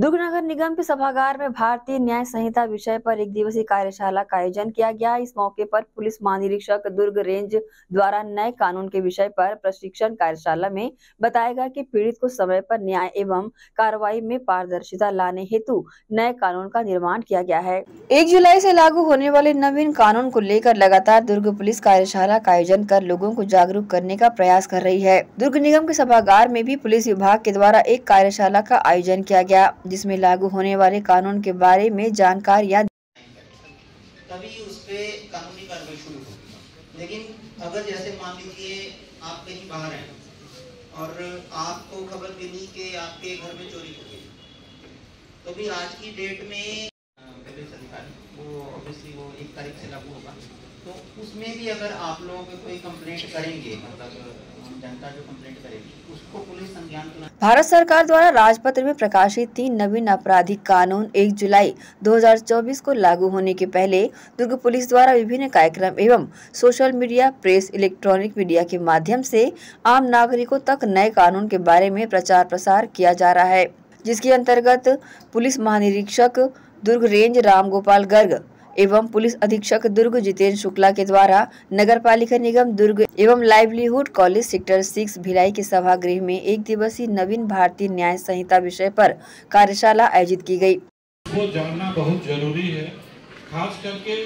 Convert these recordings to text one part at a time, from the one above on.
दुर्ग नगर निगम के सभागार में भारतीय न्याय संहिता विषय पर एक दिवसीय कार्यशाला का आयोजन किया गया। इस मौके पर पुलिस महानिरीक्षक दुर्ग रेंज द्वारा नए कानून के विषय पर प्रशिक्षण कार्यशाला में बताया गया कि पीड़ित को समय पर न्याय एवं कार्रवाई में पारदर्शिता लाने हेतु नए कानून का निर्माण किया गया है। एक जुलाई ऐसी लागू होने वाले नवीन कानून को लेकर लगातार दुर्ग पुलिस कार्यशाला का आयोजन कर लोगों को जागरूक करने का प्रयास कर रही है। दुर्ग निगम के सभागार में भी पुलिस विभाग के द्वारा एक कार्यशाला का आयोजन किया गया। जिसमें लागू होने वाले कानून के बारे में जानकारियाँ तभी उस पे कानूनी कार्रवाई शुरू होगी। लेकिन अगर जैसे मान लीजिए आप कहीं बाहर हैं और आपको खबर मिली कि आपके घर में चोरी हो गई तो भी आज की डेट में पुलिस वो ऑब्वियसली वो एक तारीख से लागू होगा। तो उसमें भी अगर आप लोग कोई कंप्लेंट करेंगे मतलब संज्ञान भारत सरकार द्वारा राजपत्र में प्रकाशित तीन नवीन आपराधिक कानून 1 जुलाई 2024 को लागू होने के पहले दुर्ग पुलिस द्वारा विभिन्न कार्यक्रम एवं social media, press, electronic media के माध्यम से आम नागरिकों तक नए कानून के बारे में प्रचार प्रसार किया जा रहा है, जिसके अंतर्गत पुलिस महानिरीक्षक दुर्ग रेंज राम गोपाल गर्ग एवं पुलिस अधीक्षक दुर्ग जितेंद्र शुक्ला के द्वारा नगर पालिका निगम दुर्ग एवं livelihood college sector six Bhilai के सभागृह में एक दिवसीय नवीन भारतीय न्याय संहिता विषय पर कार्यशाला आयोजित की गई। वो जानना बहुत ज़रूरी है खास करके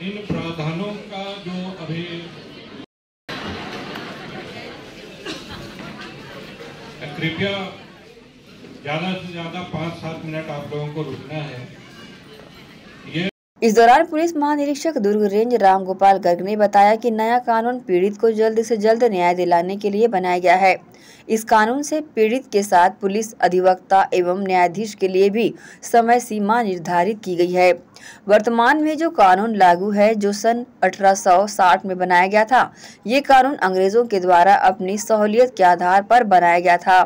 इन प्रावधानों का जो अभी कृपया ज़्यादा से ज़्यादा पाँच सात मिनट आप लोगों को रुकना है इस दौरान पुलिस महानिरीक्षक दुर्ग रेंज राम गोपाल गर्ग ने बताया कि नया कानून पीड़ित को जल्द से जल्द न्याय दिलाने के लिए बनाया गया है। इस कानून से पीड़ित के साथ पुलिस अधिवक्ता एवं न्यायाधीश के लिए भी समय सीमा निर्धारित की गई है। वर्तमान में जो कानून लागू है, जो सन 1860 में बनाया गया था, ये कानून अंग्रेज़ों के द्वारा अपनी सहूलियत के आधार पर बनाया गया था।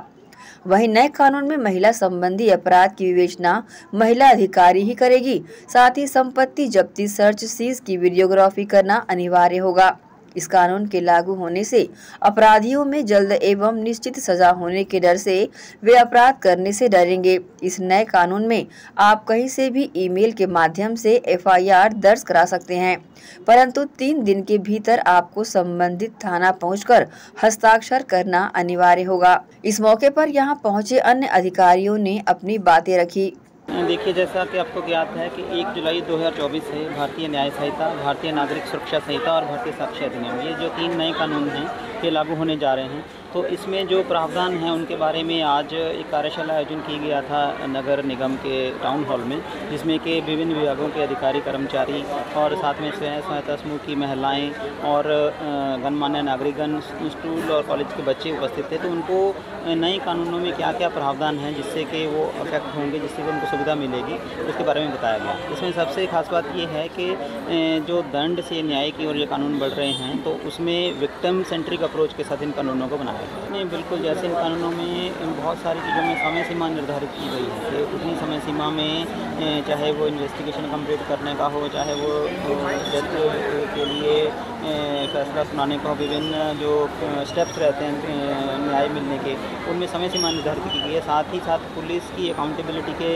वहीं नए कानून में महिला संबंधी अपराध की विवेचना महिला अधिकारी ही करेगी। साथ ही संपत्ति जब्ती, सर्च, सीज की वीडियोग्राफी करना अनिवार्य होगा। इस कानून के लागू होने से अपराधियों में जल्द एवं निश्चित सजा होने के डर से वे अपराध करने से डरेंगे। इस नए कानून में आप कहीं से भी ईमेल के माध्यम से एफआईआर दर्ज करा सकते हैं, परंतु तीन दिन के भीतर आपको संबंधित थाना पहुंचकर हस्ताक्षर करना अनिवार्य होगा। इस मौके पर यहाँ पहुँचे अन्य अधिकारियों ने अपनी बातें रखी। देखिए, जैसा कि आपको ज्ञात है कि 1 जुलाई 2024 से भारतीय न्याय संहिता, भारतीय नागरिक सुरक्षा संहिता और भारतीय साक्ष्य अधिनियम। ये जो तीन नए कानून हैं ये लागू होने जा रहे हैं। तो इसमें जो प्रावधान हैं, उनके बारे में आज एक कार्यशाला आयोजन की गया था नगर निगम के टाउन हॉल में, जिसमें कि विभिन्न विभागों के अधिकारी, कर्मचारी और साथ में स्वयं सहायता समूह की महिलाएँ और गणमान्य नागरिकगण, स्कूल और कॉलेज के बच्चे उपस्थित थे। तो उनको नए कानूनों में क्या क्या प्रावधान हैं, जिससे कि वो अफेक्ट होंगे, जिससे कि उनको सुविधा मिलेगी, उसके बारे में बताया गया। इसमें सबसे खास बात ये है कि जो दंड से न्याय की ओर ये कानून बढ़ रहे हैं तो उसमें विक्टम सेंट्रिक अप्रोच के साथ इन कानूनों को बनाया गया नहीं, बिल्कुल, जैसे इन कानूनों में इन बहुत सारी चीज़ों में समय सीमा निर्धारित की गई है। उतनी समय सीमा में चाहे वो इन्वेस्टिगेशन कंप्लीट करने का हो, चाहे वो डेथ के लिए फैसला सुनाने का हो, विभिन्न जो स्टेप्स रहते हैं न्याय मिलने के, उनमें समय सीमा निर्धारित की गई है। साथ ही साथ पुलिस की अकाउंटेबिलिटी के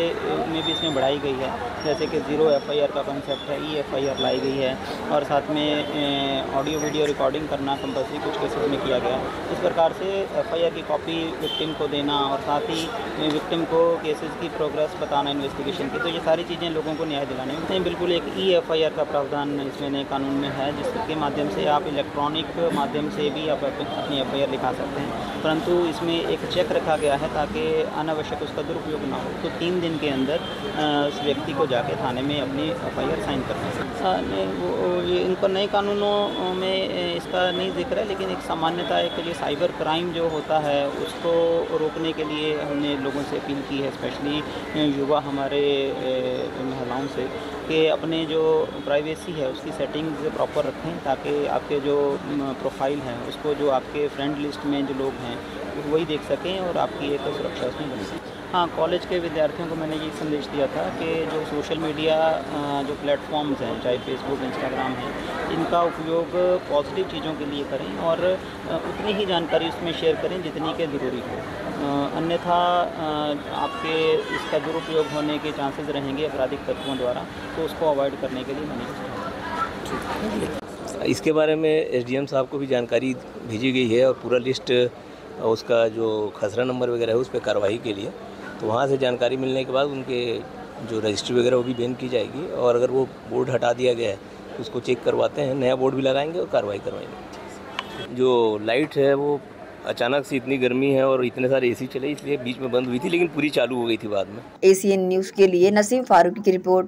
में भी इसमें बढ़ाई गई है। जैसे कि ज़ीरो एफआईआर का कंसेप्ट है, ई एफआईआर लाई गई है। और साथ में ऑडियो वीडियो रिकॉर्डिंग करना कंपल्सरी कुछ केसेस में किया गया। इस प्रकार से एफआईआर की कॉपी विक्टिम को देना और साथ ही विक्टिम को केसेस की प्रोग्रेस बताना, इन्वेस्टिगेशन की तो ये सारी चीज़ें लोगों को न्याय दिलाने में। बिल्कुल एक ई एफआईआर का प्रावधान इसमें नए कानून में है, जिसके माध्यम से आप इलेक्ट्रॉनिक माध्यम से भी आप अप- अपनी एफआईआर लिखा सकते हैं। परंतु इसमें एक चेक रखा गया है ताकि अनावश्यक उसका दुरुपयोग ना हो। तो तीन दिन के अंदर उस व्यक्ति को जाके थाने में अपनी एफआईआर साइन करना। नहीं, वो, ये, इनको नए कानूनों में इसका नहीं ज़िक्र है, लेकिन एक सामान्यता है कि जो साइबर क्राइम जो होता है, उसको रोकने के लिए हमने लोगों से अपील की है, स्पेशली युवा हमारे महिलाओं से, कि अपने जो प्राइवेसी है, उसकी सेटिंग्स प्रॉपर रखें, ताकि आपके जो प्रोफ़ाइल हैं, उसको जो आपके फ्रेंड लिस्ट में जो लोग हैं वही देख सकें और आपकी एक सुरक्षा उसमें बन रहे। हाँ कॉलेज के विद्यार्थियों को मैंने ये संदेश दिया था कि जो सोशल मीडिया जो प्लेटफॉर्म्स हैं, चाहे फेसबुक इंस्टाग्राम है, इनका उपयोग पॉजिटिव चीज़ों के लिए करें और उतनी ही जानकारी उसमें शेयर करें जितनी के ज़रूरी हो। अन्यथा आपके इसका दुरुपयोग होने के चांसेस रहेंगे आपराधिक तत्वों द्वारा तो उसको अवॉइड करने के लिए मैंने इसके बारे में एसडीएम साहब को भी जानकारी भेजी गई है और पूरा लिस्ट उसका जो खसरा नंबर वगैरह है, उस पर कार्रवाई के लिए। तो वहाँ से जानकारी मिलने के बाद उनके जो रजिस्ट्री वगैरह वो भी बैन की जाएगी और अगर वो बोर्ड हटा दिया गया है तो उसको चेक करवाते हैं नया बोर्ड भी लगाएँगे और कार्रवाई करवाएँगे। जो लाइट है वो अचानक से इतनी गर्मी है और इतने सारे एसी चले इसलिए बीच में बंद हुई थी लेकिन पूरी चालू हो गई थी बाद में। एसीएन न्यूज़ के लिए नसीम फारूकी की रिपोर्ट।